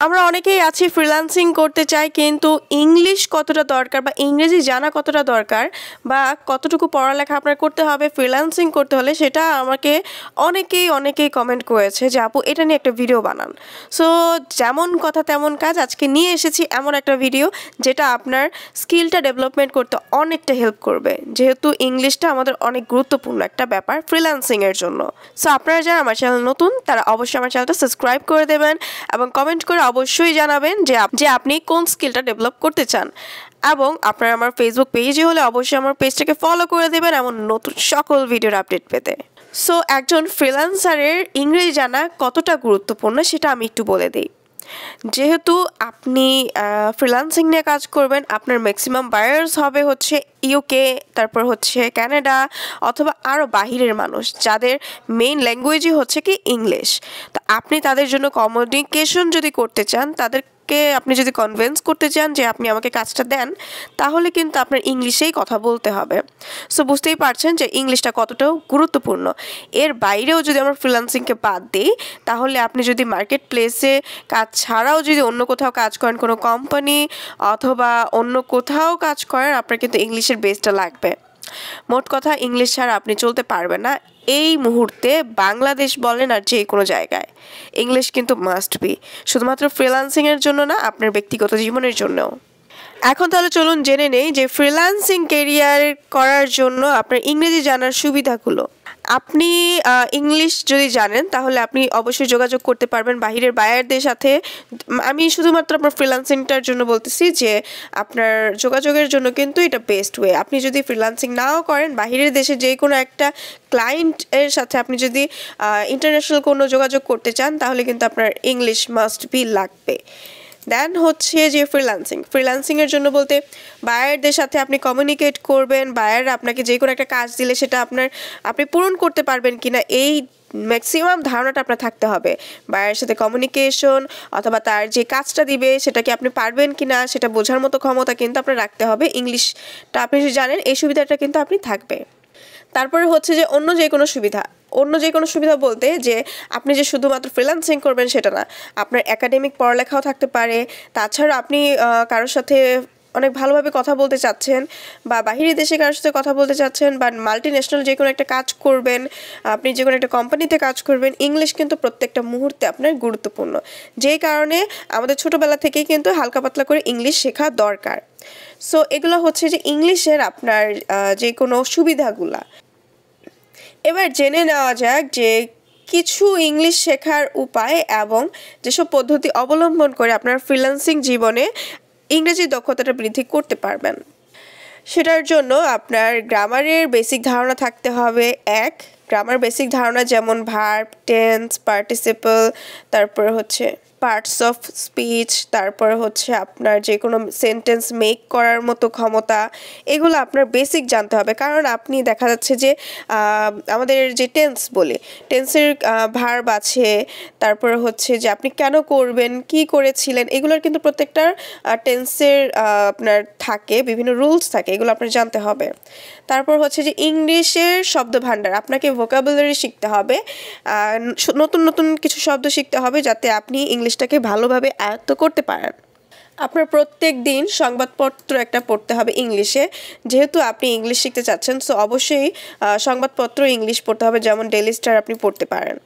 আমরা অনেকেই আছি ফ্রিল্যান্সিং করতে চাই, কিন্তু ইংলিশ কতটা দরকার বা ইংরেজি জানা কতটা দরকার বা কতটুকু পড়ালেখা আপনার করতে হবে ফ্রিল্যান্সিং করতে হলে সেটা আমাকে অনেকেই অনেকেই কমেন্ট করেছে যে, আপু, এটা নিয়ে একটা ভিডিও বানান। সো যেমন কথা তেমন কাজ, আজকে নিয়ে এসেছি এমন একটা ভিডিও যেটা আপনার স্কিলটা ডেভেলপমেন্ট করতে অনেকটা হেল্প করবে। যেহেতু ইংলিশটা আমাদের অনেক গুরুত্বপূর্ণ একটা ব্যাপার ফ্রিল্যান্সিংয়ের জন্য। সো আপনারা যারা আমার চ্যানেল নতুন, তারা অবশ্যই আমার চ্যানেলটা সাবস্ক্রাইব করে দেবেন এবং কমেন্ট করে অবশ্যই জানাবেন যে যে আপনি কোন স্কিলটা ডেভেলপ করতে চান। এবং আপনার আমার ফেসবুক পেজে হলে অবশ্যই আমার পেজটাকে ফলো করে দেবেন এমন নতুন সকল ভিডিওর আপডেট পেতে। সো একজন ফ্রিল্যান্সারের ইংরেজি জানা কতটা গুরুত্বপূর্ণ সেটা আমি একটু বলে দিই। যেহেতু আপনি ফ্রিলান্সিং নিয়ে কাজ করবেন, আপনার ম্যাক্সিমাম বায়ার্স হবে হচ্ছে ইউকে তারপর হচ্ছে ক্যানাডা অথবা আরও বাহিরের মানুষ, যাদের মেইন ল্যাঙ্গুয়েজই হচ্ছে কি ইংলিশ তো আপনি তাদের জন্য কমিউনিকেশন যদি করতে চান তাদের কে আপনি যদি কনভিন্স করতে চান যে আপনি আমাকে কাজটা দেন, তাহলে কিন্তু আপনার ইংলিশেই কথা বলতে হবে। সো বুঝতেই পারছেন যে ইংলিশটা কতটাও গুরুত্বপূর্ণ। এর বাইরেও যদি আমরা ফ্রিলান্সিংকে বাদ দিই, তাহলে আপনি যদি মার্কেট প্লেসে কাজ ছাড়াও যদি অন্য কোথাও কাজ করেন কোনো কোম্পানি অথবা অন্য কোথাও কাজ করেন, আপনার কিন্তু ইংলিশের বেসটা লাগবে। মোট কথা, ইংলিশ ছাড়া আপনি চলতে পারবেন না। এই মুহূর্তে বাংলাদেশ বলেন আর যে কোনো জায়গায়, ইংলিশ কিন্তু মাস্ট বি শুধুমাত্র ফ্রিলান্সিংয়ের জন্য না, আপনার ব্যক্তিগত জীবনের জন্যও। এখন তাহলে চলুন জেনে নেই যে ফ্রিলান্সিং কেরিয়ার করার জন্য আপনার ইংরেজি জানার সুবিধাগুলো। আপনি ইংলিশ যদি জানেন, তাহলে আপনি অবশ্যই যোগাযোগ করতে পারবেন বাহিরের বায়ারদের সাথে। আমি শুধুমাত্র আপনার ফ্রিলান্সিংটার জন্য বলতেছি যে, আপনার যোগাযোগের জন্য কিন্তু এটা বেস্ট ওয়ে। আপনি যদি ফ্রিলান্সিং নাও করেন, বাহিরের দেশে যে কোনো একটা ক্লায়েন্টের সাথে আপনি যদি ইন্টারন্যাশনাল কোনো যোগাযোগ করতে চান, তাহলে কিন্তু আপনার ইংলিশ মাস্ট বি লাগবে। দেন হচ্ছে যে ফ্রিলান্সিং ফ্রিলান্সিংয়ের জন্য বলতে বায়ারদের সাথে আপনি কমিউনিকেট করবেন বায়ার আপনাকে যে কোনো একটা কাজ দিলে সেটা আপনার, আপনি পূরণ করতে পারবেন কিনা এই ম্যাক্সিমাম ধারণাটা আপনার থাকতে হবে। বায়ের সাথে কমিউনিকেশন অথবা তার যে কাজটা দিবে সেটা কি আপনি পারবেন কি না সেটা বোঝার মতো ক্ষমতা কিন্তু আপনার রাখতে হবে। ইংলিশটা আপনি জানেন, এই সুবিধাটা কিন্তু আপনি থাকবে। তারপরে হচ্ছে যে অন্য যে কোনো সুবিধা, অন্য যে কোনো সুবিধা বলতে যে আপনি যে শুধুমাত্র ফ্রিল্যান্সিং করবেন সেটা না। আপনার একাডেমিক পড়ালেখাও থাকতে পারে। তাছাড়া আপনি কারোর সাথে অনেক ভালোভাবে কথা বলতে চাচ্ছেন বা বাহিরি দেশে কারোর সাথে কথা বলতে চাচ্ছেন বা মাল্টি ন্যাশনাল যে কোনো একটা কাজ করবেন, আপনি যে কোনো একটা কোম্পানিতে কাজ করবেন ইংলিশ কিন্তু প্রত্যেকটা মুহূর্তে আপনার গুরুত্বপূর্ণ। যেই কারণে আমাদের ছোটোবেলা থেকেই কিন্তু হালকা পাতলা করে ইংলিশ শেখা দরকার। সো এগুলো হচ্ছে যে ইংলিশের আপনার যে কোনো সুবিধাগুলা। এবার জেনে নেওয়া যাক যে কিছু ইংলিশ শেখার উপায় এবং যেসব পদ্ধতি অবলম্বন করে আপনার ফ্রিল্যান্সিং জীবনে ইংরেজি দক্ষতাটা বৃদ্ধি করতে পারবেন। সেটার জন্য আপনার গ্রামারের বেসিক ধারণা থাকতে হবে। এক গ্রামার বেসিক ধারণা যেমন ভার্ব টেন্স পার্টিসিপল তারপর হচ্ছে পার্টস অফ স্পিচ তারপর হচ্ছে আপনার যে কোনো সেন্টেন্স মেক করার মতো ক্ষমতা, এগুলো আপনার বেসিক জানতে হবে। কারণ আপনি দেখা যাচ্ছে যে আমাদের যে টেন্স বলে টেন্সের ভার্ব আছে, তারপর হচ্ছে যে আপনি কেন করবেন, কি করেছিলেন, এগুলোর কিন্তু প্রত্যেকটার টেন্সের আপনার থাকে, বিভিন্ন রুলস থাকে, এগুলো আপনার জানতে হবে। তারপর হচ্ছে যে ইংলিশের শব্দ ভাণ্ডার আপনাকে ভোকাবুলারি শিখতে হবে নতুন নতুন কিছু শব্দ শিখতে হবে যাতে আপনি ইংলিশটাকে ভালোভাবে আয়ত্ত করতে পারেন। আপনার প্রত্যেক দিন সংবাদপত্র একটা পড়তে হবে ইংলিশে। যেহেতু আপনি ইংলিশ শিখতে চাচ্ছেন সো অবশ্যই সংবাদপত্র ইংলিশ পড়তে হবে, যেমন ডেলি স্টার আপনি পড়তে পারেন।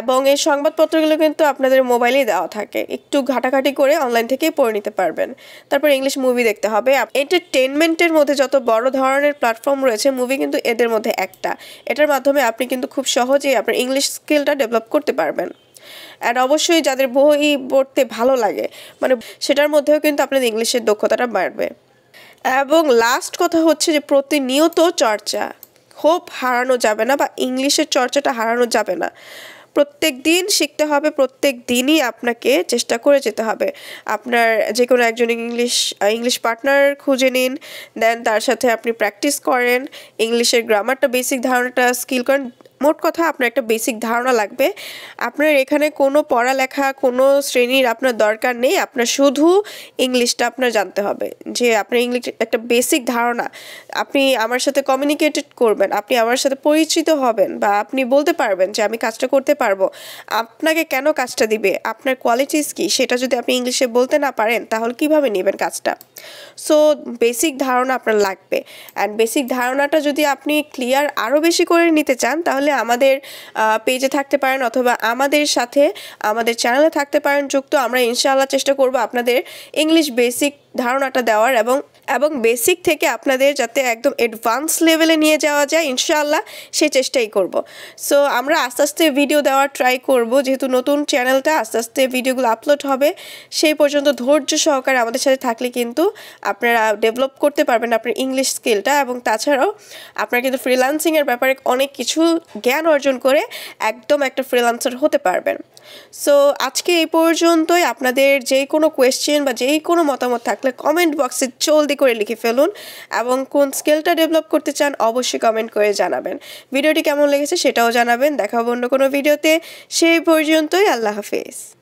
এবং এই সংবাদপত্রগুলো কিন্তু আপনাদের মোবাইলেই দেওয়া থাকে। একটু ঘাটাঘাটি করে অনলাইন থেকেই পড়ে নিতে পারবেন। তারপর ইংলিশ মুভি দেখতে হবে। এন্টারটেনমেন্টের মধ্যে যত বড় ধরনের প্ল্যাটফর্ম রয়েছে মুভি কিন্তু এদের মধ্যে একটা। এটার মাধ্যমে আপনি কিন্তু খুব সহজেই আপনার ইংলিশ স্কিলটা ডেভেলপ করতে পারবেন। অ্যান্ড অবশ্যই যাদের বই পড়তে ভালো লাগে মানে সেটার মধ্যেও কিন্তু আপনাদের ইংলিশের দক্ষতাটা বাড়বে। এবং লাস্ট কথা হচ্ছে যে প্রতিনিয়ত চর্চা হোপ হারানো যাবে না বা ইংলিশের চর্চাটা হারানো যাবে না। প্রত্যেক দিন শিখতে হবে, প্রত্যেক দিনই আপনাকে চেষ্টা করে যেতে হবে। আপনার যে কোনো একজন ইংলিশ ইংলিশ পার্টনার খুঁজে নিন দেন তার সাথে আপনি প্র্যাকটিস করেন, ইংলিশের গ্রামারটা বেসিক ধারণাটা স্কিল করেন। মোট কথা আপনার একটা বেসিক ধারণা লাগবে। আপনার এখানে কোনো পড়ালেখা, কোনো শ্রেণির আপনার দরকার নেই। আপনার শুধু ইংলিশটা আপনার জানতে হবে। যে আপনার ইংলিশ একটা বেসিক ধারণা। আপনি আমার সাথে কমিউনিকেটেড করবেন, আপনি আমার সাথে পরিচিত হবেন বা আপনি বলতে পারবেন যে আমি কাজটা করতে পারব। আপনাকে কেন কাজটা দিবে? আপনার কোয়ালিটিস কি? সেটা যদি আপনি ইংলিশে বলতে না পারেন, তাহলে কীভাবে নেবেন কাজটা? সো বেসিক ধারণা আপনার লাগবে। অ্যান্ড বেসিক ধারণাটা যদি আপনি ক্লিয়ার আরও বেশি করে নিতে চান, তাহলে আমাদের পেজে থাকতে পারেন অথবা আমাদের সাথে আমাদের চ্যানেলে থাকতে পারেন যুক্ত। আমরা ইনশাআল্লাহ চেষ্টা করব আপনাদের ইংলিশ বেসিক ধারণাটা দেওয়ার এবং এবং বেসিক থেকে আপনাদের যাতে একদম অ্যাডভান্স লেভেলে নিয়ে যাওয়া যায়, ইনশাআল্লাহ সেই চেষ্টাই করব। সো আমরা আস্তে আস্তে ভিডিও দেওয়ার ট্রাই করব, যেহেতু নতুন চ্যানেলটা আস্তে আস্তে ভিডিওগুলো আপলোড হবে, সেই পর্যন্ত ধৈর্য সহকারে আমাদের সাথে থাকলে কিন্তু আপনারা ডেভেলপ করতে পারবেন আপনার ইংলিশ স্কিলটা এবং তাছাড়াও আপনারা কিন্তু ফ্রিলান্সিংয়ের ব্যাপারে অনেক কিছু জ্ঞান অর্জন করে একদম একটা ফ্রিলান্সার হতে পারবেন। সো আজকে এই পর্যন্তই। আপনাদের যে কোনো কোয়েশ্চেন বা যেই কোনো মতামত থাকলে কমেন্ট বক্সে জলদি করে লিখে ফেলুন এবং কোন স্কিলটা ডেভেলপ করতে চান অবশ্যই কমেন্ট করে জানাবেন। ভিডিওটি কেমন লেগেছে সেটাও জানাবেন। দেখা অন্য কোনো ভিডিওতে সেই পর্যন্তই। আল্লাহ হাফেজ।